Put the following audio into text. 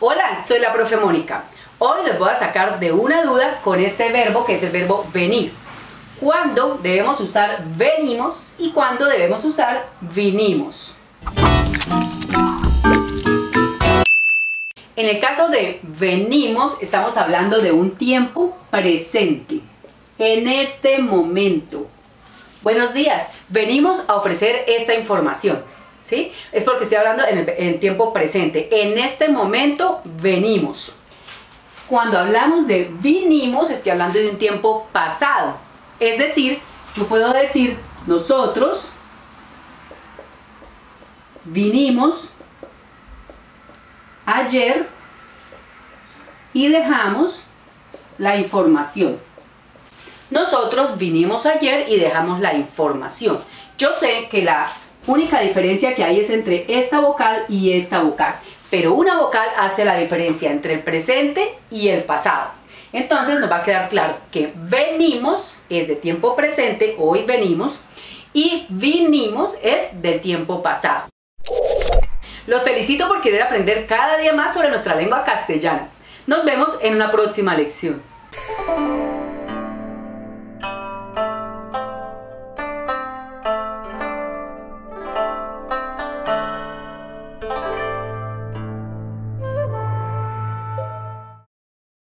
Hola, soy la profe Mónica. Hoy les voy a sacar de una duda con este verbo que es el verbo venir. ¿Cuándo debemos usar venimos y cuándo debemos usar vinimos? En el caso de venimos, estamos hablando de un tiempo presente. En este momento. Buenos días, venimos a ofrecer esta información. Es porque estoy hablando en, el, tiempo presente. En este momento venimos. Cuando hablamos de vinimos, estoy hablando de un tiempo pasado. Es decir, yo puedo decir nosotros vinimos ayer y dejamos la información. Nosotros vinimos ayer y dejamos la información. Yo sé que la única diferencia que hay es entre esta vocal y esta vocal, pero una vocal hace la diferencia entre el presente y el pasado. Entonces nos va a quedar claro que venimos es de tiempo presente, hoy venimos, y vinimos es del tiempo pasado. Los felicito por querer aprender cada día más sobre nuestra lengua castellana. Nos vemos en una próxima lección.